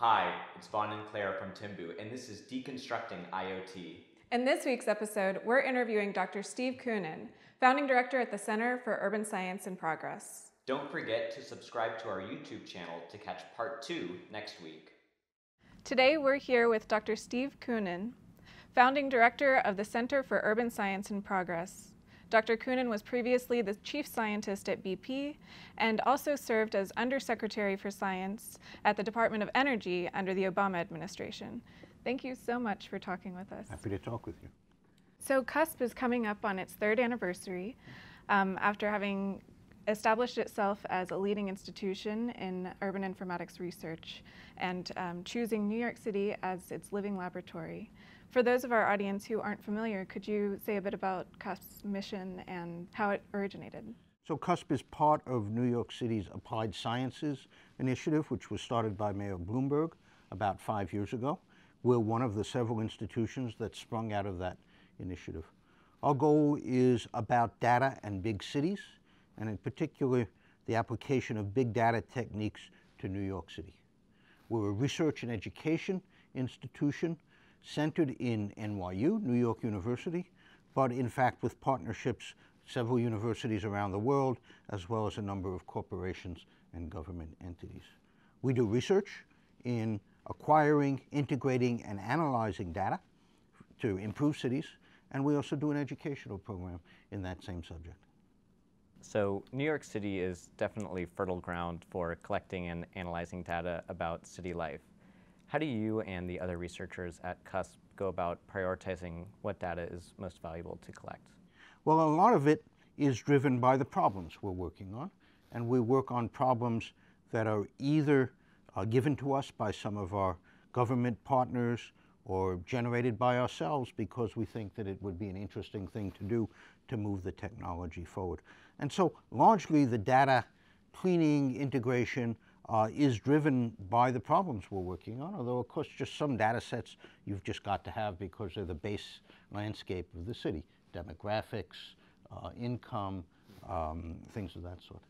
Hi, it's Vaughn and Claire from Temboo, and this is Deconstructing IoT. In this week's episode, we're interviewing Dr. Steve Koonin, founding director at the Center for Urban Science and Progress. Don't forget to subscribe to our YouTube channel to catch part two next week. Today, we're here with Dr. Steve Koonin, founding director of the Center for Urban Science and Progress. Dr. Koonin was previously the chief scientist at BP and also served as undersecretary for science at the Department of Energy under the Obama administration. Thank you so much for talking with us. Happy to talk with you. So CUSP is coming up on its third anniversary um, after having established itself as a leading institution in urban informatics research and um, choosing New York City as its living laboratory. For those of our audience who aren't familiar, could you say a bit about CUSP's mission and how it originated? So CUSP is part of New York City's Applied Sciences Initiative, which was started by Mayor Bloomberg about five years ago. We're one of the several institutions that sprung out of that initiative. Our goal is about data and big cities, and in particular, the application of big data techniques to New York City. We're a research and education institution centered in NYU, New York University, but in fact with partnerships several universities around the world, as well as a number of corporations and government entities. We do research in acquiring, integrating, and analyzing data to improve cities, and we also do an educational program in that same subject. So New York City is definitely fertile ground for collecting and analyzing data about city life. How do you and the other researchers at CUSP go about prioritizing what data is most valuable to collect? Well, a lot of it is driven by the problems we're working on, and we work on problems that are either uh, given to us by some of our government partners or generated by ourselves because we think that it would be an interesting thing to do to move the technology forward. And so largely the data cleaning, integration, uh, is driven by the problems we're working on, although of course just some data sets you've just got to have because they're the base landscape of the city, demographics, uh, income, um, things of that sort.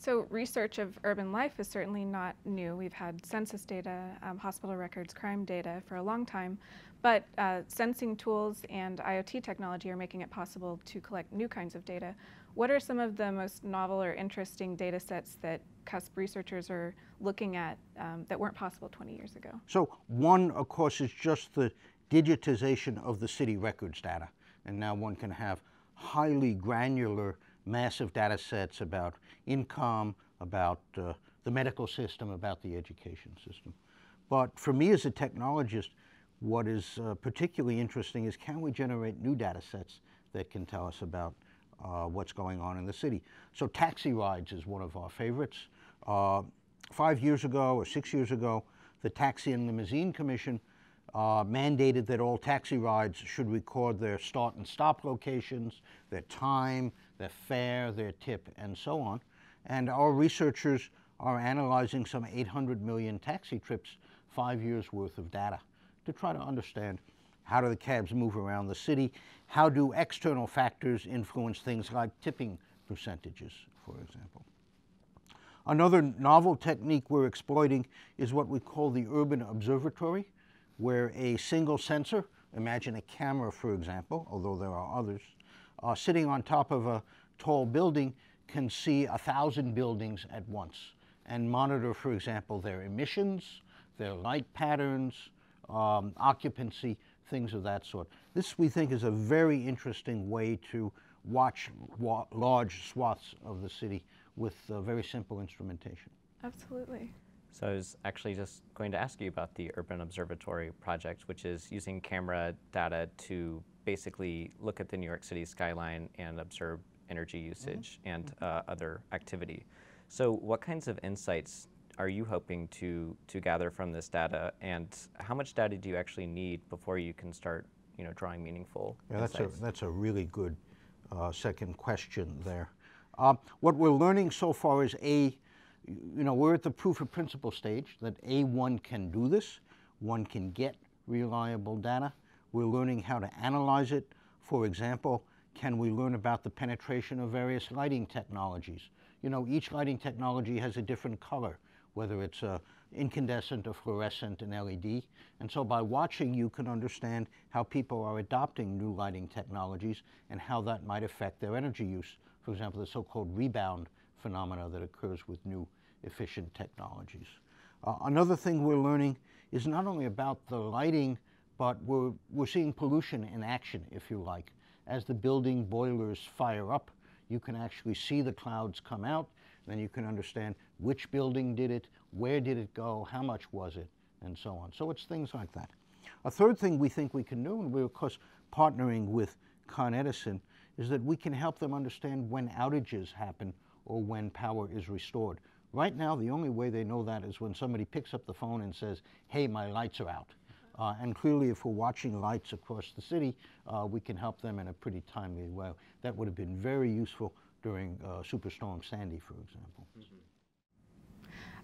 So research of urban life is certainly not new. We've had census data, um, hospital records, crime data for a long time, but uh, sensing tools and IoT technology are making it possible to collect new kinds of data. What are some of the most novel or interesting data sets that CUSP researchers are looking at um, that weren't possible 20 years ago? So one, of course, is just the digitization of the city records data. And now one can have highly granular massive data sets about income, about uh, the medical system, about the education system. But for me as a technologist, what is uh, particularly interesting is can we generate new data sets that can tell us about uh, what's going on in the city. So taxi rides is one of our favorites. Uh, five years ago or six years ago, the Taxi and Limousine Commission uh, mandated that all taxi rides should record their start and stop locations, their time, their fare, their tip, and so on. And our researchers are analyzing some 800 million taxi trips, five years worth of data, to try to understand how do the cabs move around the city, how do external factors influence things like tipping percentages, for example. Another novel technique we're exploiting is what we call the urban observatory, where a single sensor, imagine a camera for example, although there are others, uh, sitting on top of a tall building can see a thousand buildings at once and monitor, for example, their emissions, their light patterns, um, occupancy, things of that sort. This, we think, is a very interesting way to watch wa large swaths of the city with uh, very simple instrumentation. Absolutely. So I was actually just going to ask you about the Urban Observatory project, which is using camera data to basically look at the New York City skyline and observe energy usage mm -hmm. and uh, other activity. So what kinds of insights are you hoping to, to gather from this data and how much data do you actually need before you can start you know, drawing meaningful yeah, insights? That's a, that's a really good uh, second question there. Uh, what we're learning so far is A, you know, we're at the proof of principle stage that A, one can do this, one can get reliable data. We're learning how to analyze it. For example, can we learn about the penetration of various lighting technologies? You know, each lighting technology has a different color, whether it's a incandescent or fluorescent and LED. And so by watching, you can understand how people are adopting new lighting technologies and how that might affect their energy use. For example, the so-called rebound phenomena that occurs with new efficient technologies. Uh, another thing we're learning is not only about the lighting, but we're, we're seeing pollution in action, if you like. As the building boilers fire up, you can actually see the clouds come out, then you can understand which building did it, where did it go, how much was it, and so on. So it's things like that. A third thing we think we can do, and we're of course partnering with Con Edison, is that we can help them understand when outages happen or when power is restored. Right now, the only way they know that is when somebody picks up the phone and says, hey, my lights are out. Uh, and clearly, if we're watching lights across the city, uh, we can help them in a pretty timely way. That would have been very useful during uh, Superstorm Sandy, for example.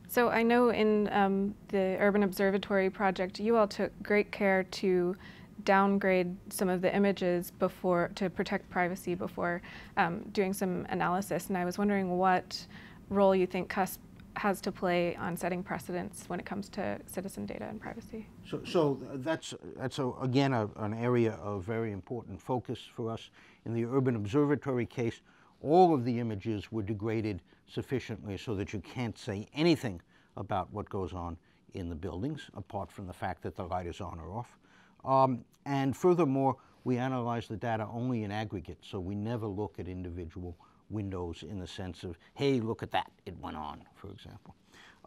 So I know in um, the Urban Observatory project, you all took great care to downgrade some of the images before to protect privacy before um, doing some analysis. And I was wondering what role you think CUSP has to play on setting precedents when it comes to citizen data and privacy. So, so that's, that's a, again a, an area of very important focus for us. In the Urban Observatory case, all of the images were degraded sufficiently so that you can't say anything about what goes on in the buildings, apart from the fact that the light is on or off. Um, and furthermore, we analyze the data only in aggregate, so we never look at individual windows in the sense of, hey, look at that, it went on, for example.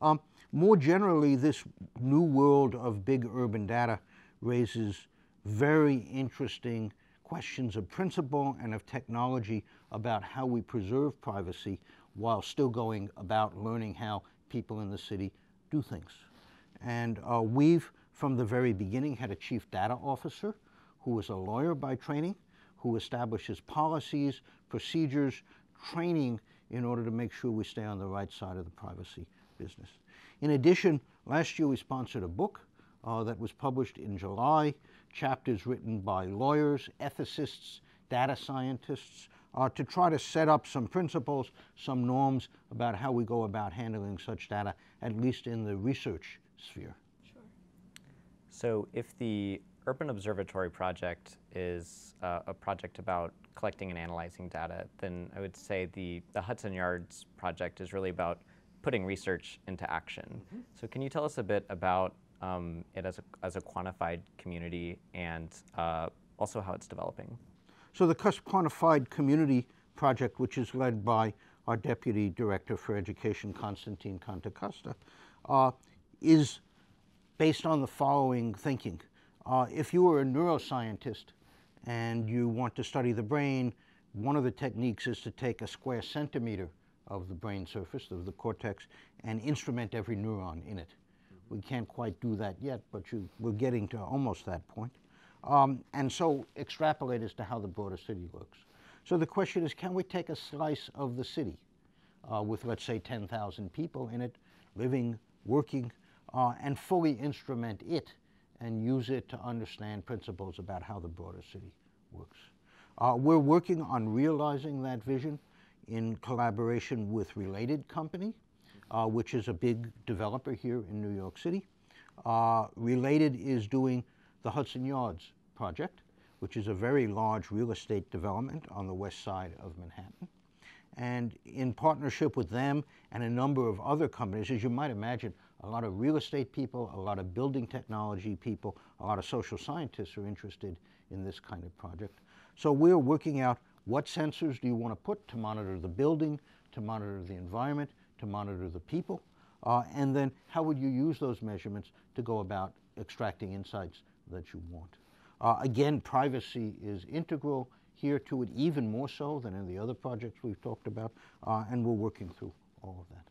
Um, more generally, this new world of big urban data raises very interesting questions of principle and of technology about how we preserve privacy while still going about learning how people in the city do things. And uh, we've, from the very beginning, had a chief data officer who was a lawyer by training, who establishes policies, procedures, training in order to make sure we stay on the right side of the privacy business. In addition, last year we sponsored a book uh, that was published in July, chapters written by lawyers, ethicists, data scientists, uh, to try to set up some principles, some norms about how we go about handling such data, at least in the research sphere. So if the Urban Observatory project is uh, a project about collecting and analyzing data, then I would say the, the Hudson Yards project is really about putting research into action. Mm -hmm. So can you tell us a bit about um, it as a, as a quantified community and uh, also how it's developing? So the CUSP Quantified Community Project, which is led by our Deputy Director for Education, Constantine Kontokosta, uh, is based on the following thinking. Uh, if you are a neuroscientist and you want to study the brain, one of the techniques is to take a square centimeter of the brain surface, of the cortex, and instrument every neuron in it. We can't quite do that yet, but you, we're getting to almost that point. Um, and so extrapolate as to how the broader city looks. So the question is, can we take a slice of the city uh, with, let's say, 10,000 people in it, living, working, uh, and fully instrument it and use it to understand principles about how the broader city works. Uh, we're working on realizing that vision in collaboration with Related Company, uh, which is a big developer here in New York City. Uh, Related is doing the Hudson Yards project, which is a very large real estate development on the west side of Manhattan. And in partnership with them and a number of other companies, as you might imagine, a lot of real estate people, a lot of building technology people, a lot of social scientists are interested in this kind of project. So we're working out what sensors do you want to put to monitor the building, to monitor the environment, to monitor the people, uh, and then how would you use those measurements to go about extracting insights that you want. Uh, again, privacy is integral here to it, even more so than in the other projects we've talked about, uh, and we're working through all of that.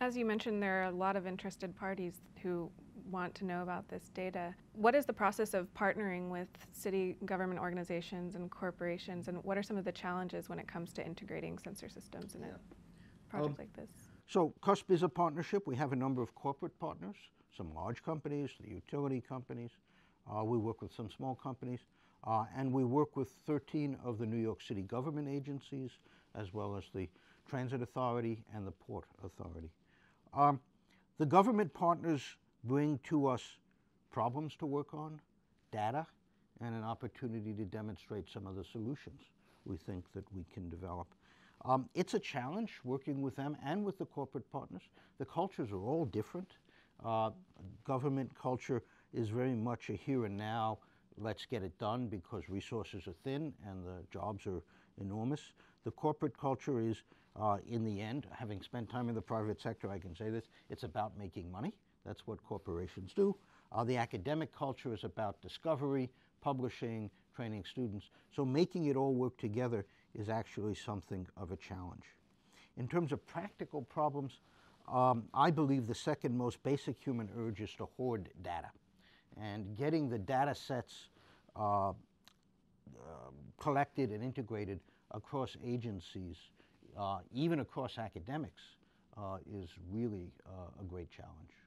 As you mentioned, there are a lot of interested parties who want to know about this data. What is the process of partnering with city government organizations and corporations, and what are some of the challenges when it comes to integrating sensor systems in a project um, like this? So CUSP is a partnership. We have a number of corporate partners, some large companies, the utility companies. Uh, we work with some small companies. Uh, and we work with 13 of the New York City government agencies, as well as the Transit Authority and the Port Authority. Um, The government partners bring to us problems to work on, data, and an opportunity to demonstrate some of the solutions we think that we can develop. Um, it's a challenge working with them and with the corporate partners. The cultures are all different. Uh, government culture is very much a here and now, let's get it done because resources are thin and the jobs are enormous. The corporate culture is, uh, in the end, having spent time in the private sector, I can say this, it's about making money. That's what corporations do. Uh, the academic culture is about discovery, publishing, training students. So making it all work together is actually something of a challenge. In terms of practical problems, um, I believe the second most basic human urge is to hoard data. And getting the data sets uh, uh, collected and integrated across agencies, uh, even across academics, uh, is really a great challenge.